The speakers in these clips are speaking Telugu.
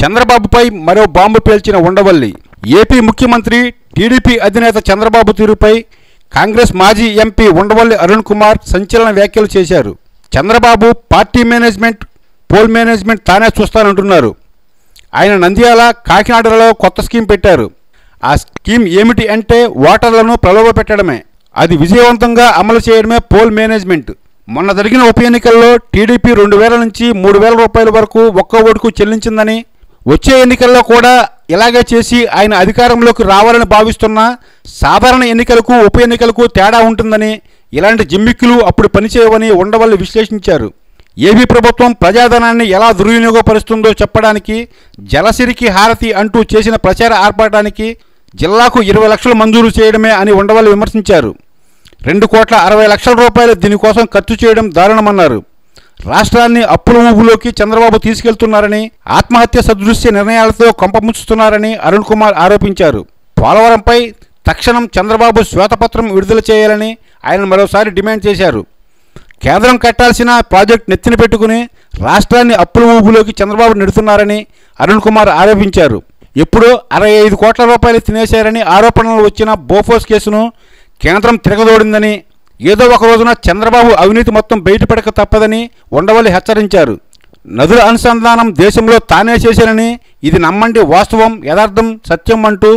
చంద్రబాబుపై మరో బాంబు పేల్చిన ఉండవల్లి. ఏపీ ముఖ్యమంత్రి టీడీపీ అధినేత చంద్రబాబు తీరుపై కాంగ్రెస్ మాజీ ఎంపీ ఉండవల్లి అరుణ్ కుమార్ సంచలన వ్యాఖ్యలు చేశారు. Chandrababu party management poll management తానే చూస్తానంటున్నారు. ఆయన నంద్యాల కాకినాడలో కొత్త స్కీమ్ పెట్టారు. ఆ స్కీమ్ ఏమిటి అంటే ఓటర్లను ప్రలోభపెట్టడమే అది విజయవంతంగా అమలు చేయడమే పోల్ మేనేజ్మెంట్. మొన్న జరిగిన ఉప ఎన్నికల్లో టీడీపీ రెండు వేల నుంచి మూడు వేల రూపాయల వరకు ఒక్క ఓటుకు చెల్లించిందని వచ్చే ఎన్నికల్లో కూడా ఇలాగే చేసి ఆయన అధికారంలోకి రావాలని భావిస్తున్నా సాధారణ ఎన్నికలకు ఉప ఎన్నికలకు తేడా ఉంటుందని ఇలాంటి జిమ్మిక్కులు అప్పుడు పనిచేయవని ఉండవల్లి విశ్లేషించారు. ఏపీ ప్రభుత్వం ప్రజాధనాన్ని ఎలా దుర్వినియోగపరుస్తుందో చెప్పడానికి జలసిరికి హారతి అంటూ చేసిన ప్రచార ఆర్పాటానికి జిల్లాకు ఇరవై లక్షలు మంజూరు చేయడమే అని ఉండవల్లి విమర్శించారు. రెండు కోట్ల అరవై లక్షల రూపాయలు దీనికోసం ఖర్చు చేయడం దారుణమన్నారు. రాష్ట్రాన్ని అప్పుల ఊపులోకి చంద్రబాబు తీసుకెళ్తున్నారని ఆత్మహత్య సదృశ్య నిర్ణయాలతో కొంపముంచుతున్నారని అరుణ్ కుమార్ ఆరోపించారు. పోలవరంపై తక్షణం చంద్రబాబు శ్వేతపత్రం విడుదల చేయాలని ఆయన మరోసారి డిమాండ్ చేశారు. కేంద్రం కట్టాల్సిన ప్రాజెక్ట్ నెత్తిన పెట్టుకుని రాష్ట్రాన్ని అప్పుల ఊపులోకి చంద్రబాబు నెడుతున్నారని అరుణ్ కుమార్ ఆరోపించారు. ఎప్పుడో అరవై ఐదు కోట్ల రూపాయలు తినేశారని ఆరోపణలు వచ్చిన బోఫోస్ కేసును కేంద్రం తిరగదోడిందని ఏదో ఒక రోజున చంద్రబాబు అవినీతి మొత్తం బయటపడక తప్పదని ఉండవల్లి హెచ్చరించారు. నదుల అనుసంధానం దేశంలో తానే చేశానని ఇది నమ్మండి వాస్తవం యథార్థం సత్యం అంటూ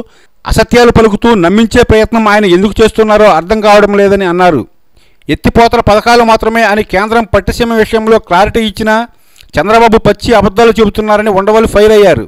అసత్యాలు పలుకుతూ నమ్మించే ప్రయత్నం ఆయన ఎందుకు చేస్తున్నారో అర్థం కావడం లేదని అన్నారు. ఎత్తిపోతల పథకాలు మాత్రమే అని కేంద్రం పట్టిసీమ విషయంలో క్లారిటీ ఇచ్చినా చంద్రబాబు పచ్చి అబద్ధాలు చెబుతున్నారని ఉండవల్లి ఫైర్ అయ్యారు.